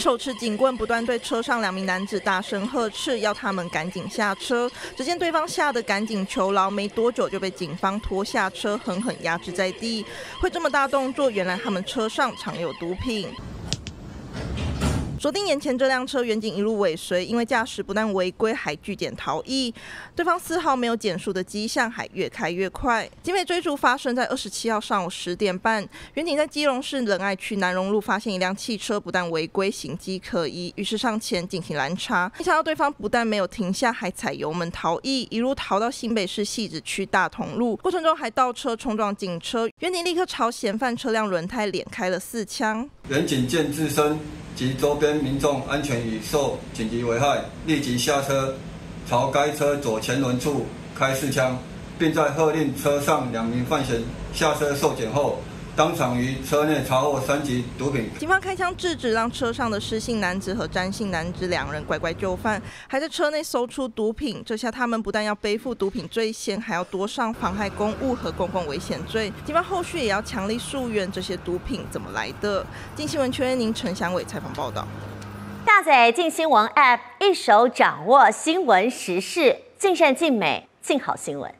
手持警棍，不断对车上两名男子大声呵斥，要他们赶紧下车。只见对方吓得赶紧求饶，没多久就被警方拖下车，狠狠压制在地。会这么大动作，原来他们车上藏有毒品。锁定眼前这辆车，远景一路尾随，因为驾驶不但违规，还拒检逃逸。对方丝毫没有减速的迹象，还越开越快。警匪追逐发生在二十七号上午十点半，远景在基隆市仁爱区南荣路发现一辆汽车不但违规，行迹可疑，于是上前进行拦查。没想到对方不但没有停下，还踩油门逃逸，一路逃到新北市汐止区大同路，过程中还倒车冲撞警车。远景立刻朝嫌犯车辆轮胎连开了四枪。远警见自身。及周边民众安全已受紧急危害，立即下车，朝该车左前轮处开四枪，并在喝令车上两名犯嫌下车受检后。当场于车内查获三级毒品。警方开枪制止，让车上的失信男子和詹姓男子两人乖乖就范，还在车内搜出毒品。这下他们不但要背负毒品罪嫌，还要多上妨害公务和公共危险罪。警方后续也要强力溯源，这些毒品怎么来的？近新闻圈，您陈祥伟采访报道。下载近新闻 App，一手掌握新闻时事，尽善尽美，尽好新闻。